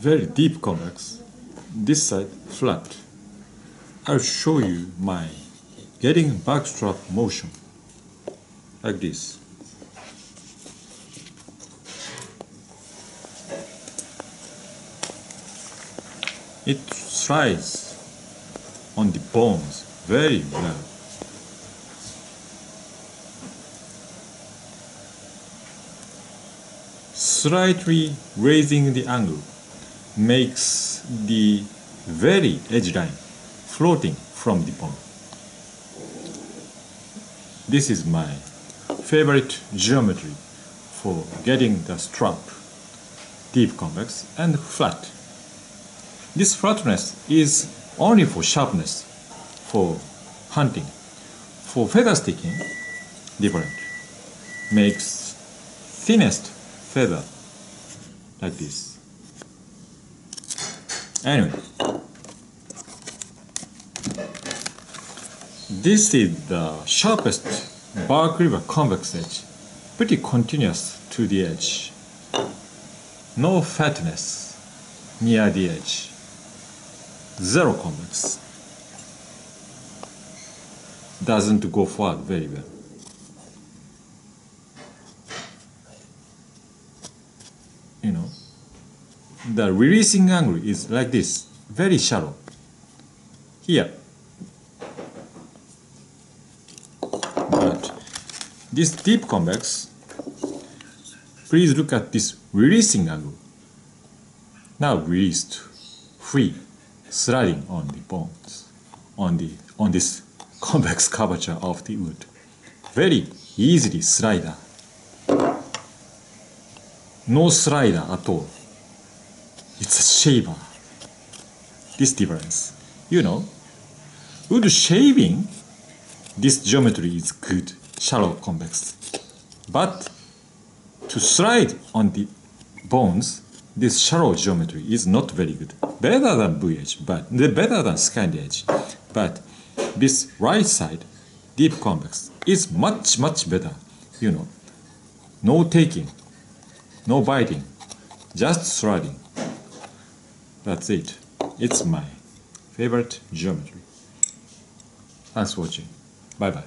very deep convex. This side flat. I'll show you my getting backstrap motion like this. It slides on the bones very well. Slightly raising the angle makes the very edge line floating from the bone. This is my favorite geometry for getting the strap deep convex and flat. This flatness is only for sharpness, for hunting. For feather sticking, different. Makes thinnest feather like this. Anyway, this is the sharpest Bark River convex edge, pretty continuous to the edge. No fatness near the edge zero convex doesn't go forward very well. You know, the releasing angle is like this, very shallow. Here. But this deep convex, please look at this releasing angle. Now released, free sliding on the bones, on the on this convex curvature of the wood. Very easily slider. No slider at all. It's a shaver. This difference. You know, wood shaving, this geometry is good, shallow convex. But to slide on the bones, this shallow geometry is not very good. Better than V-edge, but better than sky edge. But this right side, deep convex, is much, much better. You know, no taking, no biting, just sliding. That's it. It's my favorite geometry. Thanks for watching. Bye bye.